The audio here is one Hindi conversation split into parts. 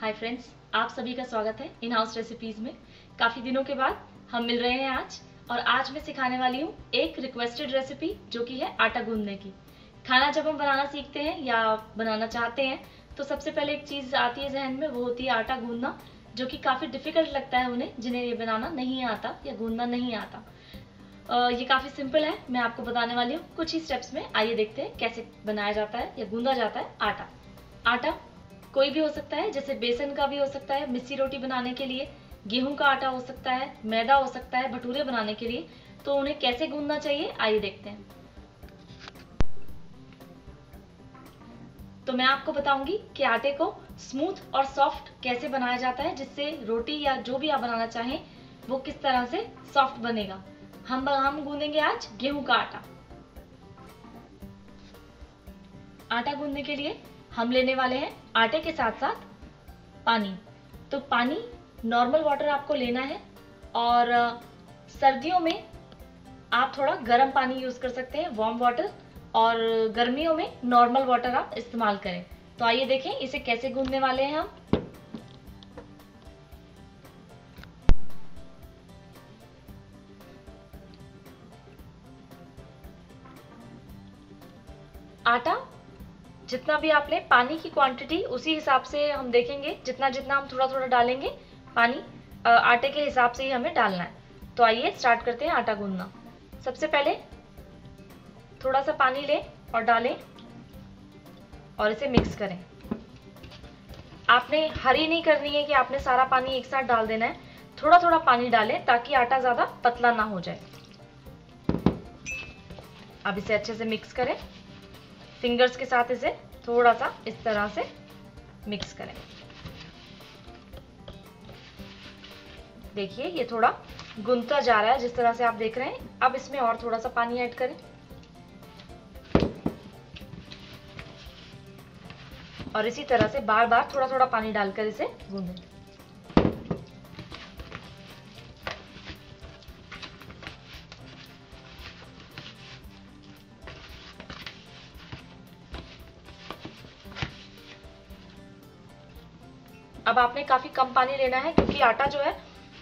हाय फ्रेंड्स आप सभी का स्वागत है इन हाउस रेसिपीज़ में। काफ़ी दिनों के बाद हम मिल रहे हैं आज, और आज मैं सिखाने वाली हूँ एक रिक्वेस्टेड रेसिपी जो कि है आटा गूंदने की। खाना जब हम बनाना सीखते हैं या बनाना चाहते हैं तो सबसे पहले एक चीज़ आती है जहन में, वो होती है आटा गूंदना, जो कि काफ़ी डिफ़िकल्ट लगता है उन्हें, जिन्हें ये बनाना नहीं आता या गूंदना नहीं आता। ये काफ़ी सिंपल है, मैं आपको बताने वाली हूँ। कुछ ही स्टेप्स में आइए देखते हैं कैसे बनाया जाता है या गूंदा जाता है आटा। आटा कोई भी हो सकता है, जैसे बेसन का भी हो सकता है, मिस्सी रोटी बनाने के लिए, गेहूँ का आटा हो सकता है, मैदा हो सकता है, भटूरे बनाने के लिए तो उन्हें कैसे गूंदना चाहिए, आइए देखते हैं। तो मैं आपको बताऊँगी कि आटे को स्मूथ और सॉफ्ट कैसे बनाया जाता है, जिससे रोटी या जो भी आप बनाना चाहें, वो किस तरह से सॉफ्ट बनेगा। हम हम गूंदेंगे आज गेहूँ का आटा। आटा गूंदने के लिए हम लेने वाले हैं आटे के साथ साथ पानी। तो पानी नॉर्मल वाटर आपको लेना है और सर्दियों में आप थोड़ा गर्म पानी यूज़ कर सकते हैं वार्म वाटर और गर्मियों में नॉर्मल वाटर आप इस्तेमाल करें। तो आइए देखें इसे कैसे गूंदने वाले हैं हम। आटा जितना भी आप लें, पानी की क्वांटिटी उसी हिसाब से हम देखेंगे। जितना जितना हम थोड़ा थोड़ा डालेंगे, पानी आटे के हिसाब से ही हमें डालना है। तो आइए स्टार्ट करते हैं आटा गूंदना। सबसे पहले थोड़ा सा पानी लें और डालें और इसे मिक्स करें। आपने हरी नहीं करनी है कि आपने सारा पानी एक साथ डाल देना है। थोड़ा थोड़ा पानी डालें ताकि आटा ज़्यादा पतला ना हो जाए। अब इसे अच्छे से मिक्स करें। फिंगर्स के साथ इसे थोड़ा सा इस तरह से मिक्स करें। देखिए, ये थोड़ा गुनता जा रहा है, जिस तरह से आप देख रहे हैं। अब इसमें और थोड़ा सा पानी ऐड करें। और इसी तरह से बार बार थोड़ा थोड़ा पानी डालकर इसे गूंदें अब आपने काफ़ी कम पानी लेना है, क्योंकि आटा जो है,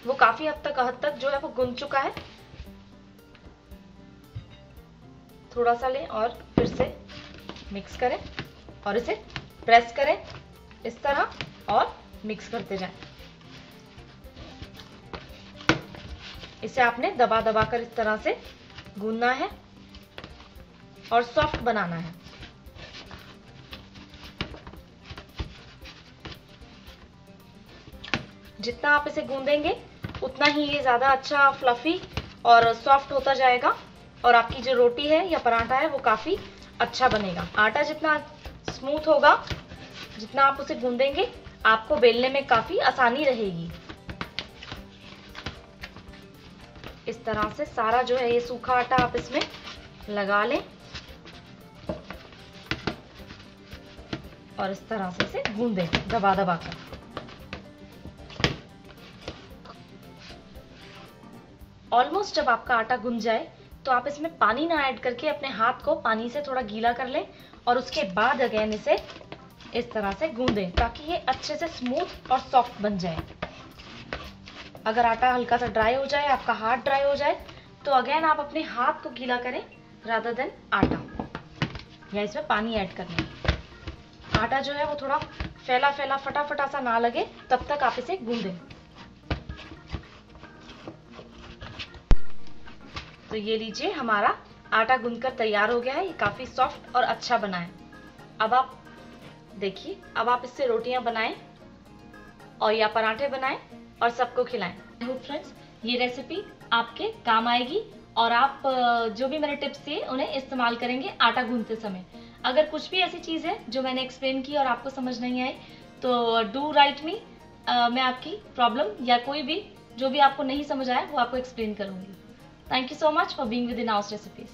वो काफ़ी हद तक हद तक जो है, वो गुंद चुका है। थोड़ा सा लें और फिर से मिक्स करें और इसे प्रेस करें इस तरह और मिक्स करते जाएँ। इसे आपने दबा दबा कर इस तरह से गूंदना है और सॉफ्ट बनाना है। जितना आप इसे गूंदेंगे, उतना ही ये ज़्यादा अच्छा फ्लफी और सॉफ्ट होता जाएगा। और आपकी जो रोटी है या पराठा है, वो काफ़ी अच्छा बनेगा। आटा जितना स्मूथ होगा, जितना आप उसे गूंदेंगे, आपको बेलने में काफ़ी आसानी रहेगी। इस तरह से सारा जो है ये सूखा आटा आप इसमें लगा लें। और इस तरह से इसे गूंदें दबा दबा कर। ऑलमोस्ट जब आपका आटा गुंज जाए तो आप इसमें पानी ना ऐड करके अपने हाथ को पानी से थोड़ा गीला कर लें और उसके बाद अगेन इसे इस तरह से गूंदें ताकि ये अच्छे से स्मूथ और सॉफ्ट बन जाए। अगर आटा हल्का सा ड्राई हो जाए, आपका हाथ ड्राई हो जाए तो अगेन आप अपने हाथ को गीला करें रादर देन आटा। या इसमें पानी ऐड करना आटा जो है वो थोड़ा फैला फैला फटा फटा सा ना लगे, तब तक आप इसे गूंदें तो ये लीजिए, हमारा आटा गूंदकर तैयार हो गया है। ये काफ़ी सॉफ्ट और अच्छा बना है। अब आप देखिए, अब आप इससे रोटियाँ बनाएँ और या पराठे बनाएँ और सबको खिलाएँ। फ्रेंड्स, ये रेसिपी आपके काम आएगी और आप जो भी मैंने टिप्स दिए उन्हें इस्तेमाल करेंगे आटा गूंदते समय। अगर कुछ भी ऐसी चीज़ है जो मैंने एक्सप्लेन की और आपको समझ नहीं आई तो डू राइट मी। मैं आपकी प्रॉब्लम या कोई भी, जो भी आपको नहीं समझ आया, वो आपको एक्सप्लेन करूँगी। Thank you so much for being with in House Recipes.